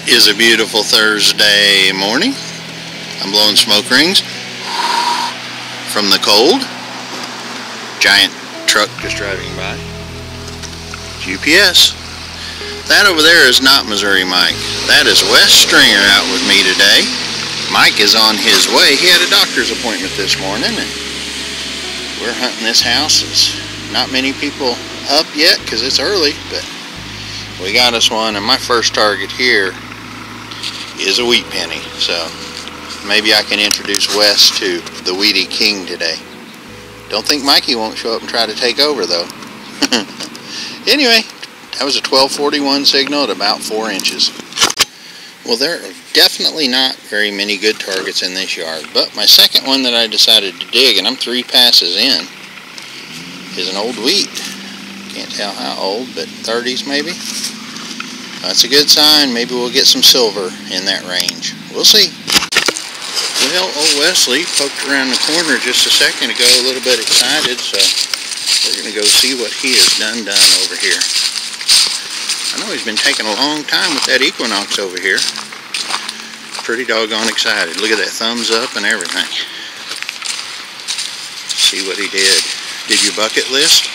It is a beautiful Thursday morning. I'm blowing smoke rings from the cold. Giant truck just driving by. UPS. That over there is not Missouri Mike. That is Wes Stringer out with me today. Mike is on his way. He had a doctor's appointment this morning and we're hunting this house. There's not many people up yet because it's early, but we got us one and my first target here is a wheat penny. So maybe I can introduce Wes to the Weedy King today. Don't think Mikey won't show up and try to take over though. anyway, that was a 1241 signal at about four inches. Well, there are definitely not very many good targets in this yard, but my second one that I decided to dig, and I'm three passes in, is an old wheat. Can't tell how old, but 30s maybe. That's a good sign. Maybe we'll get some silver in that range. We'll see. Well, old Wesley poked around the corner just a second ago, a little bit excited, so we're going to go see what he has done done over here. I know he's been taking a long time with that Equinox over here. Pretty doggone excited. Look at that thumbs up and everything. See what he did. Did you bucket list?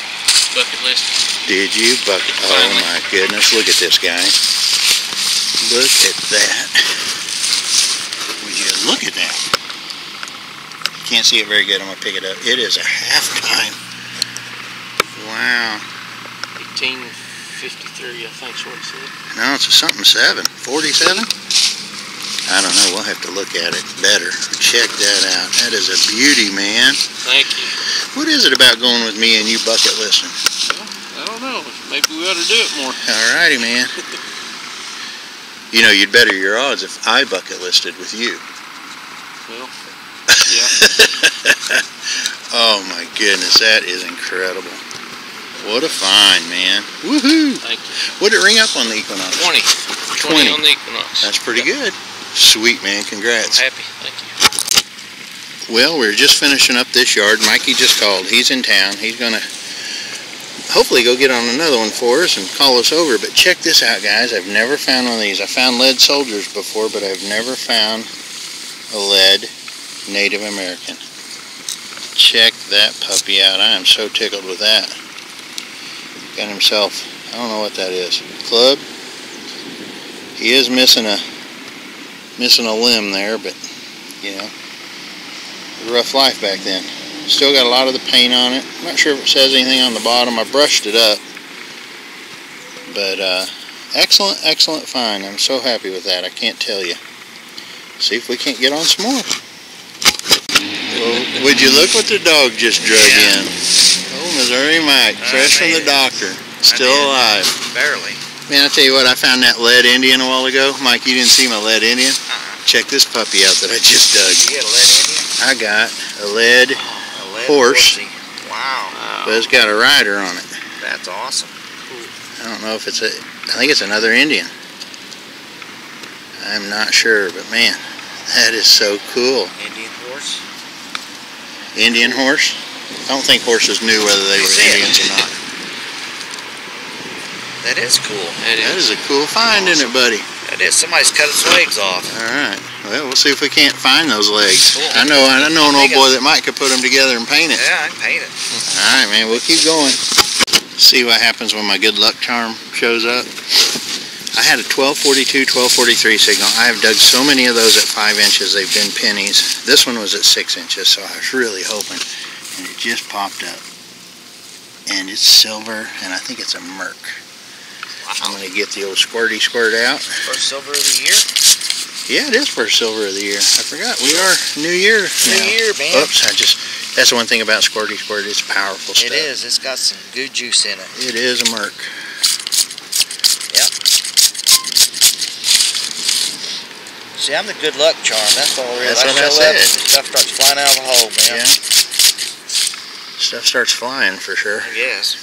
Bucket list. Did you bucket? Oh my goodness, look at this guy. Look at that. Would you look at that? Can't see it very good. I'm going to pick it up. It is a half dime. Wow. 1853, I think is what it said. No, it's a something seven. 47? I don't know. We'll have to look at it better. Check that out. That is a beauty, man. Thank you. What is it about going with me and you bucket listing? I don't know. Maybe we ought to do it more. Alrighty, man. You know, you'd better your odds if I bucket listed with you. Well, yeah. oh my goodness, that is incredible. What a find, man. Woohoo! thank you. What did it ring up on the Equinox? 20. 20. 20, on the Equinox. That's pretty Yep. good. Sweet, man. Congrats. Happy. Thank you. Well, we're just finishing up this yard. Mikey just called. He's in town. He's going to hopefully go get on another one for us and call us over. But check this out, guys. I've never found one of these. I found lead soldiers before, but I've never found a lead Native American. Check that puppy out. I am so tickled with that. Got himself, I don't know what that is. Club. He is missing a missing a limb there, but you know, rough life back then. Still got a lot of the paint on it. I'm not sure if it says anything on the bottom. I brushed it up. But uh, excellent, excellent find. I'm so happy with that. I can't tell you. See if we can't get on some more. Well, would you look what the dog just drug Yeah. in? Oh, Missouri Mike, I fresh from the it. doctor. Still alive. Barely. Man, I tell you what, I found that lead Indian a while ago. Mike, you didn't see my lead Indian? Uh-uh. Check this puppy out that I just dug. You get a lead Indian? I got a lead, A lead Horse. horsey. Wow. but it's got a rider on it. That's awesome. I don't know if it's a, I think it's another Indian. I'm not sure, but man, that is so cool. Indian horse. Indian horse? I don't think horses knew whether they were Indians or not. That is cool. That That is. is a cool find, isn't it, buddy? That is. Somebody's cut its legs off. All right. Well, we'll see if we can't find those legs. Cool. I know, I know an old boy that might could put them together and paint it. Yeah, I can paint it. All right, man. We'll keep going. See what happens when my good luck charm shows up. I had a 1242, 1243 signal. I have dug so many of those at five inches. They've been pennies. This one was at six inches, so I was really hoping. And it just popped up. And it's silver, and I think it's a Merc. I'm going to get the old squirty squirt out. First silver of the year. Yeah, it is first silver of the year. I forgot. We are New Year New now. year, man. Oops, I just, that's the one thing about squirty squirt. It's powerful stuff. It is. It's got some good juice in it. It is a Merc. Yep. See, I'm the good luck charm. That's all it is. That's what I show up, said. Stuff starts flying out of the hole, man. Yeah. Stuff starts flying for sure. Yes.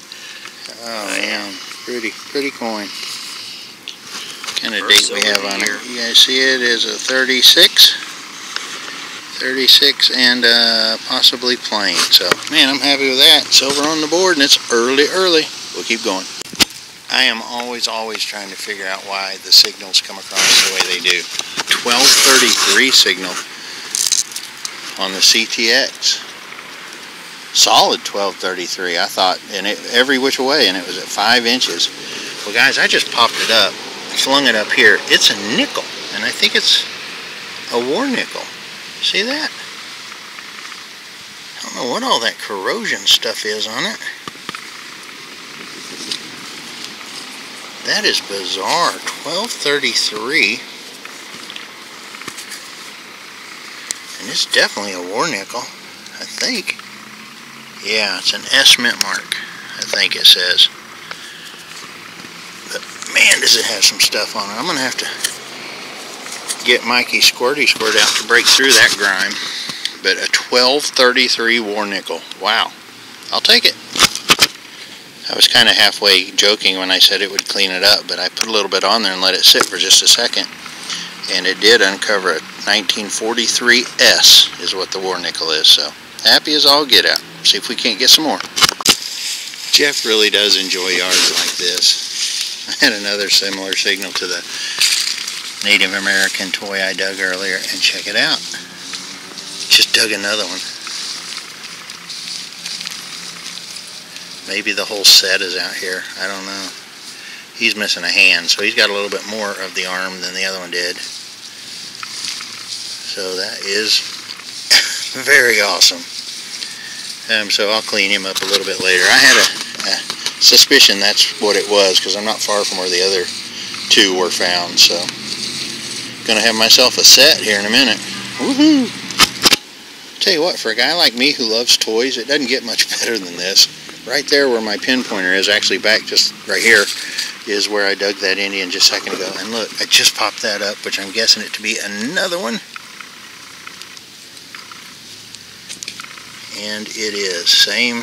Oh man, pretty pretty coin. Kind of date we have on it? You guys see it is a 36. 36 and uh, possibly plain. So man, I'm happy with that. Silver on the board and it's early, early. We'll keep going. I am always, always trying to figure out why the signals come across the way they do. 1233 signal on the CTX. Solid 1233, I thought, and it every which way, and it was at five inches. Well, guys, I just popped it up, flung it up here. It's a nickel, and I think it's a war nickel. See that? I don't know what all that corrosion stuff is on it. That is bizarre. 1233. And it's definitely a war nickel, I think. Yeah, it's an S mint mark, I think it says. Man, does it have some stuff on it. I'm going to have to get Mikey Squirty Squirt out to break through that grime. But a 1233 war nickel. Wow. I'll take it. I was kind of halfway joking when I said it would clean it up, but I put a little bit on there and let it sit for just a second. And it did uncover a 1943S is what the war nickel is. So happy as all get out. See if we can't get some more. Jeff really does enjoy yards like this. I had another similar signal to the Native American toy I dug earlier, and check it out. Just dug another one. Maybe the whole set is out here. I don't know. He's missing a hand, so he's got a little bit more of the arm than the other one did. So that is very awesome. Um, so I'll clean him up a little bit later. I had a, a suspicion that's what it was because I'm not far from where the other two were found. So gonna have myself a set here in a minute. Woohoo! Tell you what, for a guy like me who loves toys, it doesn't get much better than this. Right there where my pinpointer is, actually back just right here, is where I dug that Indian just a second ago. And look, I just popped that up, which I'm guessing it to be another one. And it is. Same,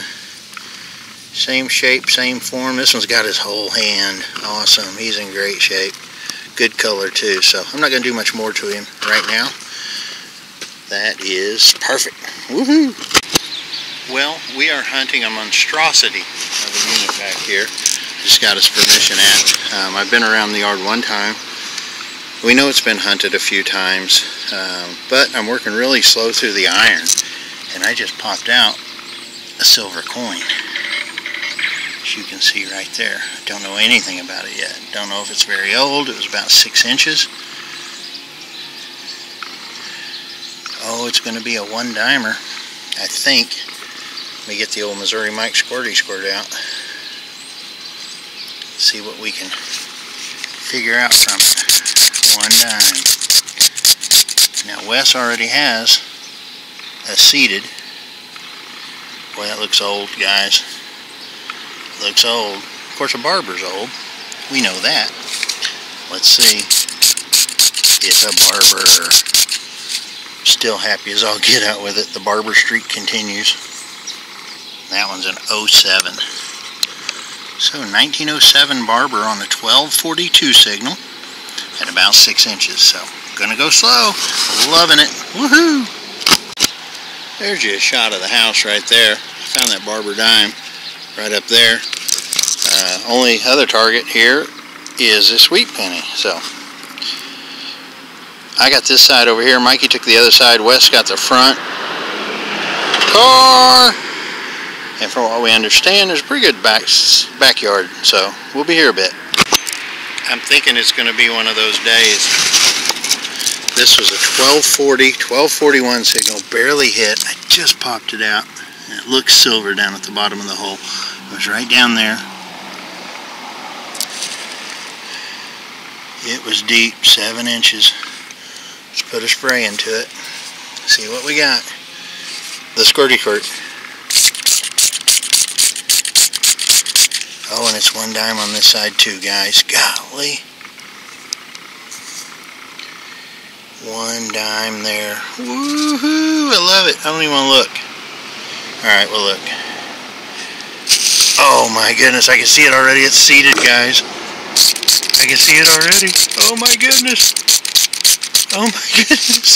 same shape, same form. This one's got his whole hand. Awesome. He's in great shape. Good color too. So I'm not going to do much more to him right now. That is perfect. Woohoo! Well, we are hunting a monstrosity of a unit back here. Just got his permission at. Um, I've been around the yard one time. We know it's been hunted a few times, um, but I'm working really slow through the iron. And I just popped out a silver coin. You can see right there. Don't know anything about it yet. Don't know if it's very old. It was about six inches. Oh, it's going to be a one dimer, I think. Let me get the old Missouri Mike Squirty Squirt out. See what we can figure out from it. One dime. Now Wes already has a seated. Boy, that looks old, guys. Looks old. Of course, a barber's old. We know that. Let's see. It's a barber. Still happy as I'll get out with it. The barber streak continues. That one's an 07. So 1907 Barber on the 1242 signal at about six inches. So gonna go slow. Loving it. Woohoo! There's you a shot of the house right there. I Found that Barber dime right up there. Uh, only other target here is a sweet penny. So I got this side over here. Mikey took the other side. Wes got the front. Car! And from what we understand, there's a pretty good back, backyard, so we'll be here a bit. I'm thinking it's going to be one of those days. This was a 1240, 1241 signal, barely hit. I just popped it out. It looks silver down at the bottom of the hole. It was right down there. It was deep, seven inches. Let's put a spray into it. See what we got. The squirty squirt. Oh, and it's one dime on this side too, guys. Golly. One dime there. Woohoo! I love it. I don't even want to look. Alright, well look. Oh my goodness, I can see it already. It's seated, guys. I can see it already. Oh my goodness. Oh my goodness.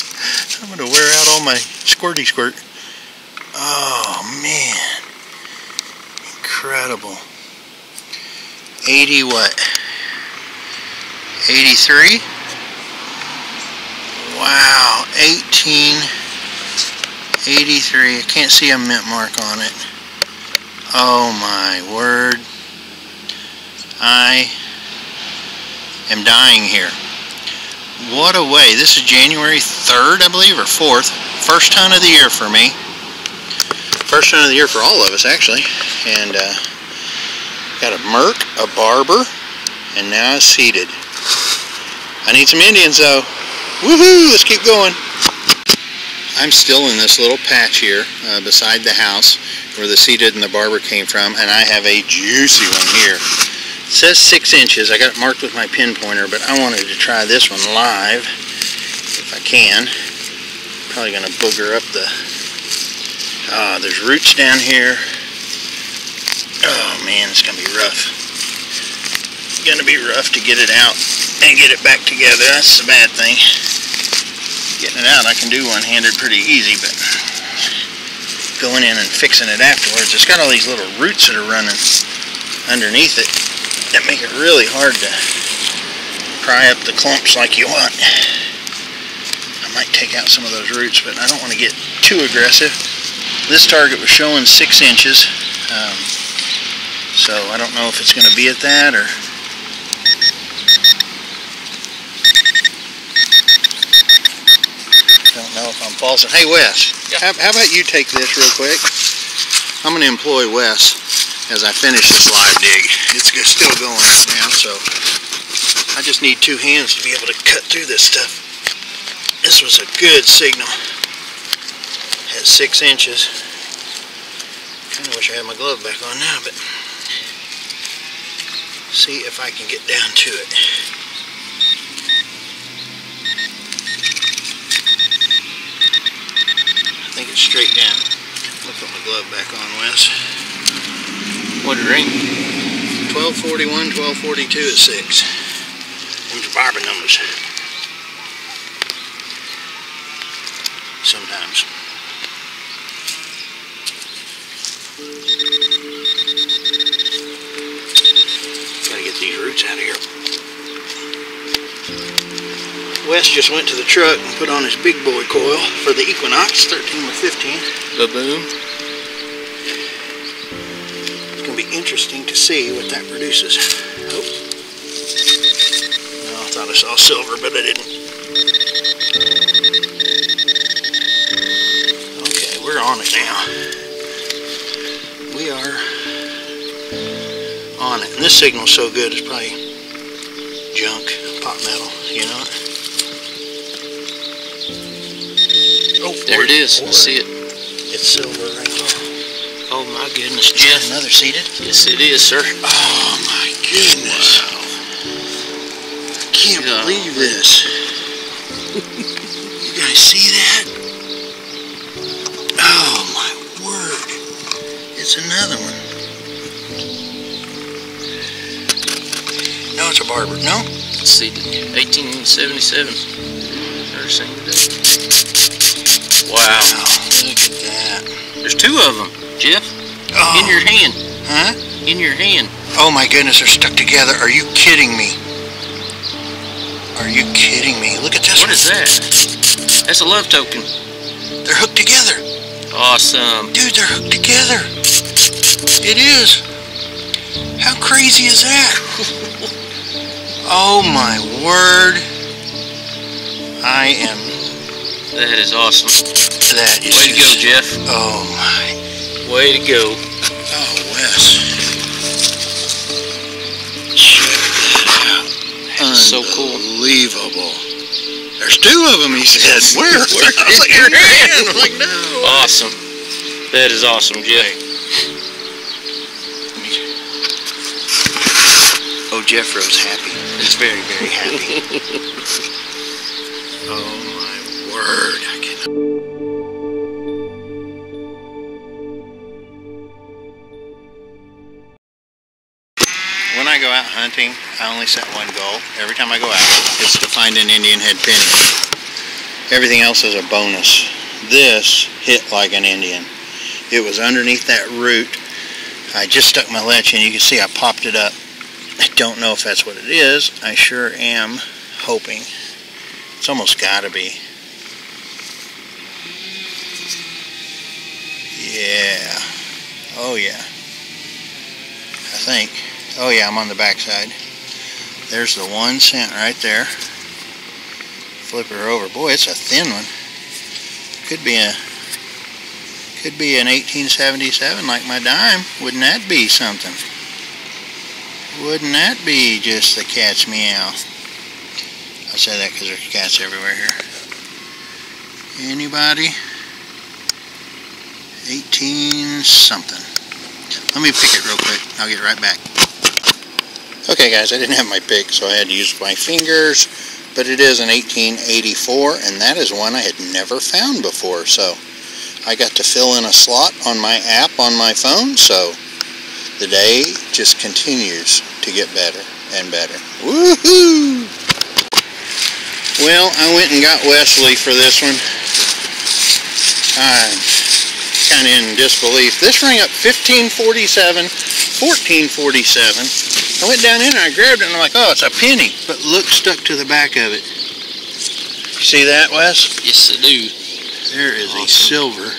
I'm going to wear out all my squirty squirt. Oh man. Incredible. 80 what? 83? Wow, 1883. I can't see a mint mark on it. Oh my word. I am dying here. What a way. This is January 3rd, I believe, or 4th. First hunt of the year for me. First hunt of the year for all of us, actually. And uh, got a Merc, a Barber, and now a seated. I need some Indians, though. Woohoo! Let's keep going. I'm still in this little patch here uh, beside the house where the seated and the barber came from, and I have a juicy one here. It says six inches. I got it marked with my pinpointer, but I wanted to try this one live if I can. Probably gonna booger up the. Ah, there's roots down here. Oh man, it's gonna be rough. It's gonna be rough to get it out and get it back together. That's the bad thing. Getting it out, I can do one-handed pretty easy, but going in and fixing it afterwards, it's got all these little roots that are running underneath it that make it really hard to pry up the clumps like you want. I might take out some of those roots, but I don't want to get too aggressive. This target was showing six inches, um, so I don't know if it's going to be at that or don't know if I'm false. Hey, Wes, Yeah. how, how about you take this real quick? I'm going to employ Wes as I finish this live dig. It's still going right now, so I just need two hands to be able to cut through this stuff. This was a good signal at six inches. Kind of wish I had my glove back on now, but see if I can get down to it. I think it's straight down. I'll put my glove back on, Wes. What it ring? 1241, 1242 at 6. Them's are barber numbers. Sometimes. Gotta get these roots out of here. Wes just went to the truck and put on his big boy coil for the Equinox 13 by 15. Baboon. It's going to be interesting to see what that produces. Oh. No, I thought I saw silver, but I didn't. Okay, we're on it now. We are on it. And this signal's so good, it's probably junk, pot metal, you know? Oh, There it is. I see it. It's silver right there. Oh my goodness, Is that Jeff. another seated? Yes, it is, sir. Oh my goodness. I can't Yeah. believe this. you guys see that? Oh my word. It's another one. No, it's a barber. No? Let's see. 1877. Never seen. Wow. Oh, look at that. There's two of them, Jeff. Oh, In your hand. huh? In your hand. Oh my goodness, they're stuck together. Are you kidding me? Are you kidding me? Look at this What one. is that? That's a love token. They're hooked together. Awesome. Dude, they're hooked together. It is. How crazy is that? oh my word. I am. That is awesome. That is. Way to go, Jeff. Oh my. Way to go. Oh, Wes. Check that out. That's so cool. Unbelievable. There's two of them, he said. Where? Where? I was like, your hand. I'm like, no. Awesome. That is awesome, Jeff. Oh, Jeffro's happy. He's very, very happy. oh my word! I only set one goal. Every time I go out, it's to find an Indian head penny. Everything else is a bonus. This hit like an Indian. It was underneath that root. I just stuck my latch in. You can see I popped it up I don't know if that's what it is. I sure am hoping. It's almost got to be. Yeah. Oh, yeah. I think. Oh, yeah, I'm on the backside. There's the one cent right there. Flip her over. Boy, it's a thin one. Could be a could be an 1877 like my dime. Wouldn't that be something? Wouldn't that be just the cat's meow? I say that because there's cats everywhere here. Anybody? 18 something. Let me pick it real quick. I'll get right back. Okay guys, I didn't have my pick so I had to use my fingers, but it is an 1884 and that is one I had never found before. So I got to fill in a slot on my app on my phone, so the day just continues to get better and better. Woohoo! Well, I went and got Wesley for this one. I'm kind of in disbelief. This rang up 1547, 1447. I went down in and I grabbed it and I'm like, oh, it's a penny. But look stuck to the back of it. See that, Wes? Yes, I do. There is a silver,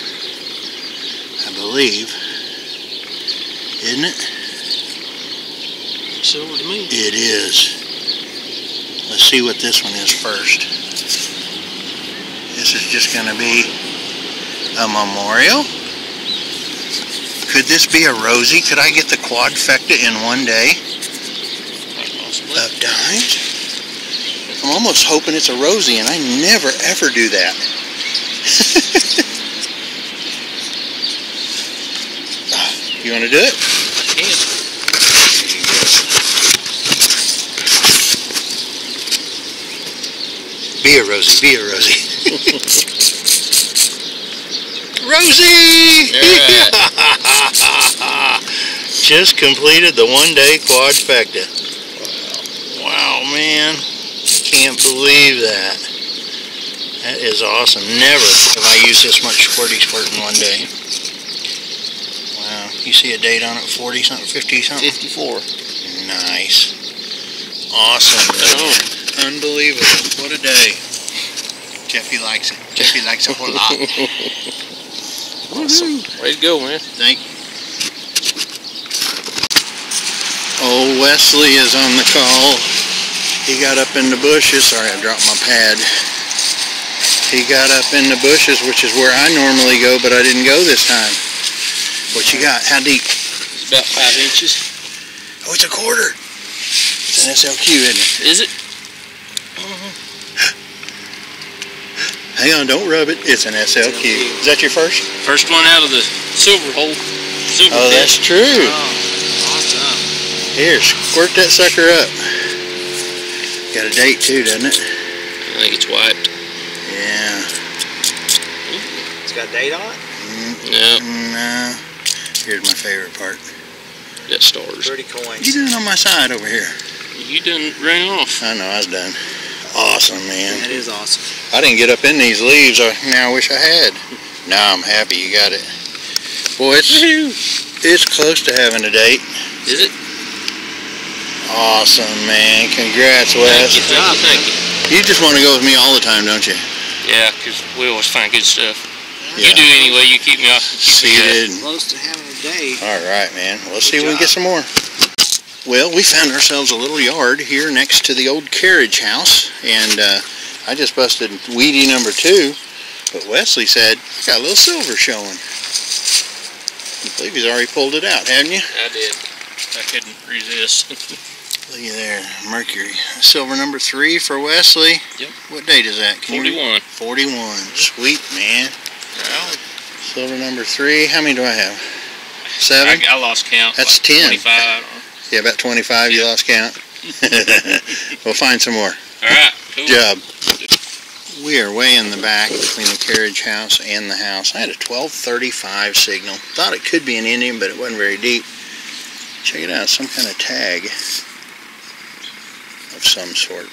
I believe. Isn't it? Silver to me. It is. Let's see what this one is first. This is just going to be a memorial. Could this be a Rosie? Could I get the quadfecta in one day Dimes? I'm almost hoping it's a Rosie, and I never ever do that. you want to do it? I can. Be a Rosie, be a Rosie. Rosie! Just completed the one day quadfecta. Man. Can't believe that. That is awesome. Never have I used this much squirty squirt in one day. Wow. You see a date on it? 40 something, 50 something? 54. Nice. Awesome. man. Oh, unbelievable. What a day. Jeffy likes it. Jeffy likes it a whole lot. Awesome. Way to go, man. Thank you. Old Wesley is on the call. He got up in the bushes. Sorry, I dropped my pad. He got up in the bushes, which is where I normally go, but I didn't go this time. What you got? How deep? It's about five inches. Oh, it's a quarter. It's an SLQ, isn't it? Is it? Hang on, don't rub it. It's an SLQ. Is that your first? First one out of the silver hole. Silver Oh, that's true. Oh, awesome. Here, squirt that sucker up. Got a date too, doesn't it? I think it's wiped. Yeah. It's got a date on it? Mm-hmm. Yeah, No. Here's my favorite part. got stars. Pretty What coins. you doing on my side over here? You done ran off. I know, I was done. Awesome, man. That is awesome. I didn't get up in these leaves. I, now I wish I had. Now I'm happy you got it. Boy, it's, it's close to having a date. Is it? Awesome, man. Congrats, Thank Wes. you, thank you, thank you. You just want to go with me all the time, don't you? Yeah, 'cause we always find good stuff. Yeah. You do anyway. You keep me off. Keep me. Seated. Close to having a day. All right, man. Let's see if we can get some more. Well, we found ourselves a little yard here next to the old carriage house, and uh, I just busted weedy number two, but Wesley said, I got a little silver showing. I believe he's already pulled it out, haven't you? I did. I couldn't resist. Look at there, Mercury. Silver number three for Wesley. Yep. What date is that? Can you 41. 41. Sweet, man. Silver number three. How many do I have? Seven? I, I lost count. That's like 10. 25. Yeah, about 25 you lost count. we'll find some more. All right. Cool. job. We are way in the back between the carriage house and the house. I had a 1235 signal. Thought it could be an Indian, but it wasn't very deep. Check it out, some kind of tag of some sort.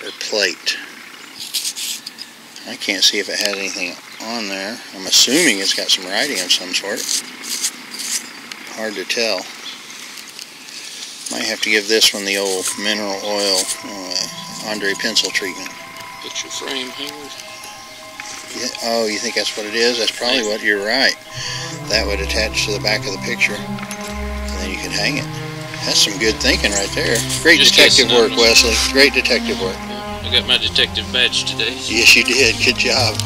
Or plate. I can't see if it has anything on there. I'm assuming it's got some writing of some sort. Hard to tell. Might have to give this one the old mineral oil uh, Andre pencil treatment. Picture frame hanger. Yeah, oh, you think that's what it is? That's probably what you're right. That would attach to the back of the picture, and then you could hang it. That's some good thinking right there. Great Just detective work, Wesley. Great detective work. I got my detective badge today. Yes, you did. Good job.